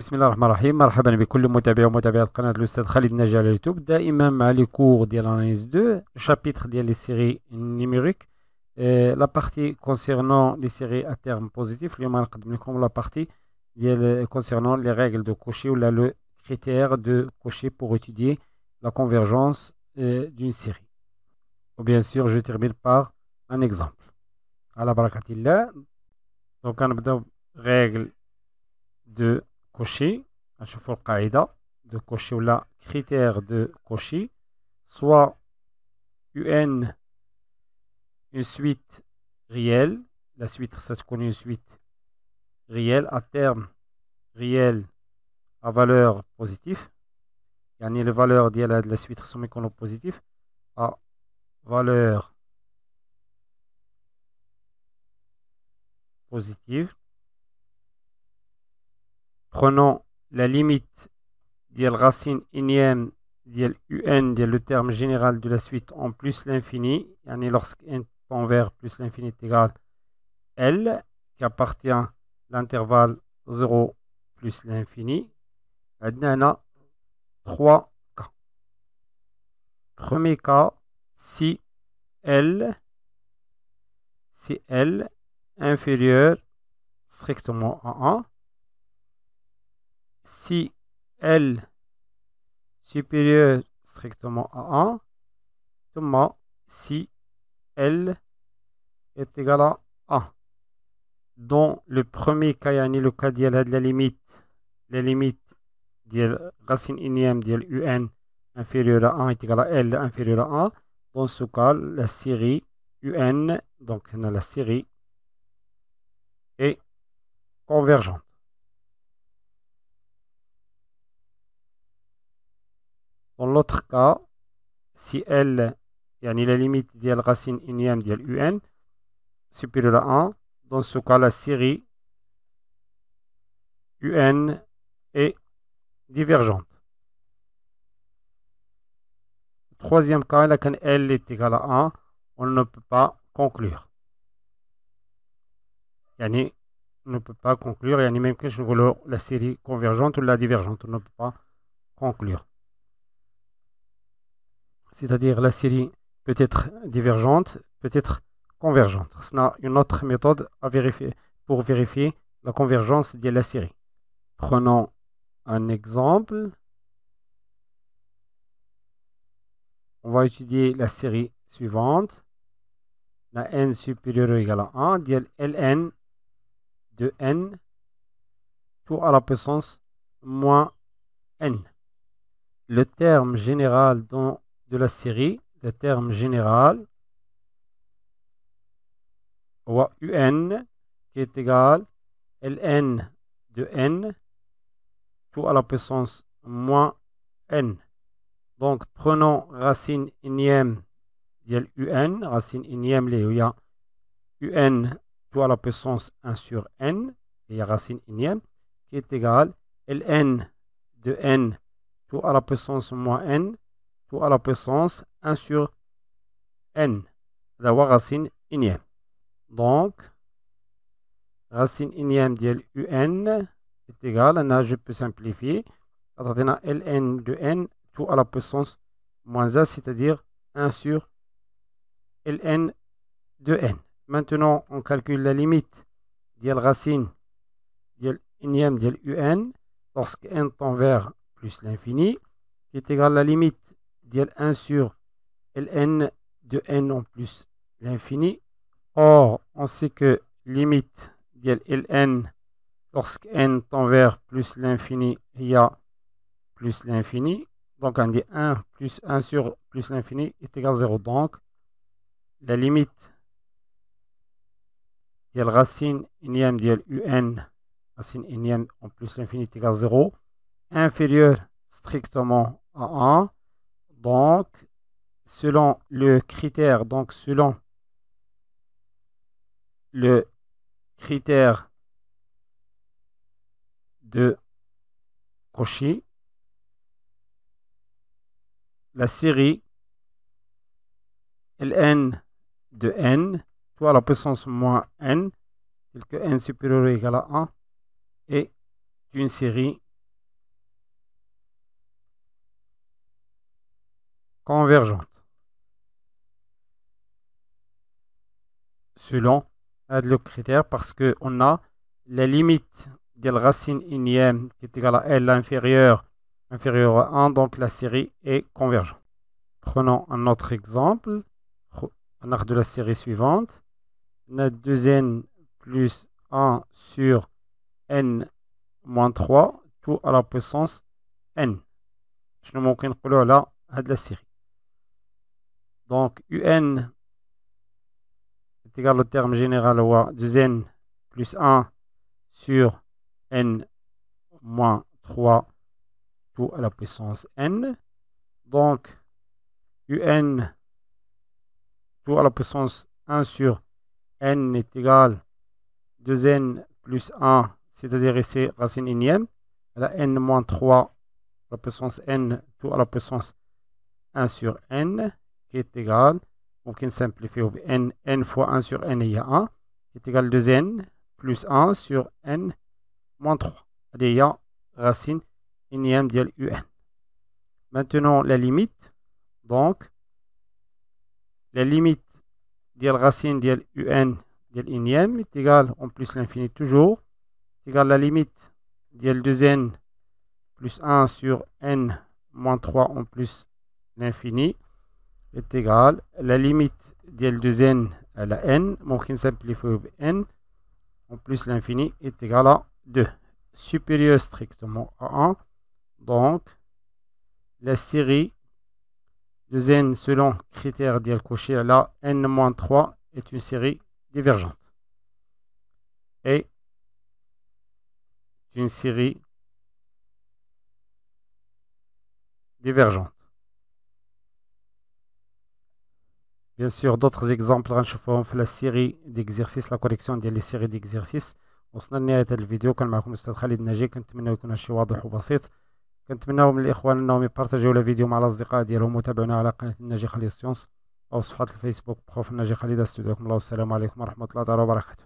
بسم الله الرحمن الرحيم مرحبا بكل متابعي ومتابعات قناة الأستاذ خالد ناجي على اليوتيوب دائما مع لي كور ديال l'analyse 2 chapitre ديال les séries numériques euh, la partie concernant les séries à terme positif اليوم غنقدم لكم la partie ديال concernant les règles de Cauchy ولا le critère de Cauchy pour étudier la convergence euh, d'une série ou bien sûr je termine par un exemple على بركة الله donc غنبداو règle de Cauchy نشوفوا القاعدة de Cauchy ولا critère de Cauchy soit UN une suite réelle la suite ça se connaît une suite réelle à terme réel à valeur positive يعني les valeurs ديال هاد la suite خصهم يكونوا positif à valeur positive prenons la limite de la racine énième de un de le terme général de la suite en plus l'infini yani lorsque n tend vers plus l'infini est égal L qui appartient à l'intervalle 0 plus l'infini a trois cas premier cas si L si L inférieur strictement à 1 si L supérieur strictement à 1, si L est égal à 1. Dans le premier cas, yani le cas de la limite, la limite de racine énième de UN inférieure à 1 est égale à L inférieur à 1. Dans ce cas, la série UN, donc la série, est convergente. Dans l'autre cas, si L, la limite de la racine énième de UN supérieure à 1, dans ce cas, la série UN est divergente. Troisième cas, là, quand L est égal à 1, on ne peut pas conclure. On ne peut pas conclure, yani même que la série convergente ou la divergente, on ne peut pas conclure c'est-à-dire la série peut être divergente, peut être convergente. C'est une autre méthode pour vérifier la convergence de la série. Prenons un exemple. On va étudier la série suivante. La n supérieure ou égale à 1, ln de n tout à la puissance moins n. Le terme général dont de la série, le terme général, UN, qui est égal ln de n, tout à la puissance moins n. Donc, prenons racine énième de un, racine énième, il y a un tout à la puissance 1 sur n, il y a racine énième, qui est égal ln de n tout à la puissance moins n, à la puissance 1 sur n d'avoir racine énième. Donc, racine énième de un est égal, là je peux simplifier, ln de n tout à la puissance moins 1, c'est-à-dire 1 sur ln de n. Maintenant, on calcule la limite de la racine de énième de un lorsque n tend vers plus l'infini, qui est égal à la limite 1 sur ln de n en plus l'infini. Or, on sait que limite de ln lorsque n tend vers plus l'infini, il y a plus l'infini. Donc, on dit 1 plus 1 sur plus l'infini est égal à 0. Donc, la limite de la racine énième de un, racine énième en plus l'infini est égal à 0, inférieure strictement à 1. Donc, selon le critère, donc selon le critère de Cauchy, la série Ln de n, soit la puissance moins n, tel que n supérieur ou égal à 1, est une série convergente. Selon le critère, parce qu'on a la limite de la racine énième qui est égale à L inférieure, inférieure à 1, donc la série est convergente. Prenons un autre exemple. On a de la série suivante. On a 2n plus 1 sur n moins 3, tout à la puissance n. Je ne ممكن نقولوا على هاد la série. Donc un est égal au terme général à 2n plus 1 sur n moins 3 tout à la puissance n. Donc un tout à la puissance 1 sur n est égal 2n plus 1, c'est-à-dire ici racine énième, à la n moins 3 la puissance n tout à la puissance 1 sur n qui est égal, on simplifier n, n fois 1 sur n il y a 1, qui est égal à 2n plus 1 sur n moins 3. Il y a racine énième de un. Maintenant la limite, donc la limite de racine de un de l'énième est égal en plus l'infini toujours, est égal à la limite de 2n plus 1 sur n moins 3 en plus l'infini est égal la limite de n à la n, ممكن simplifier n en plus l'infini est égal à 2 supérieur strictement à 1 donc la série de n selon critère d'El coché à la n-3 est une série divergente et une série divergente. Bien sûr, d'autres exemples غنشوفوهم في la série d'exercices, la correction ديال les séries d'exercices. وصلنا لنهاية الفيديو كان معكم الأستاذ خالد ناجي كنتمنى يكون هادشي واضح وبسيط كنتمناو من الإخوان أنهم يبارطاجيو الفيديو مع الأصدقاء ديالهم وتابعونا على قناة الناجي خالد سيونس أو صفحة الفيسبوك بخوف الناجي خالد استودعكم الله والسلام عليكم ورحمة الله تعالى وبركاته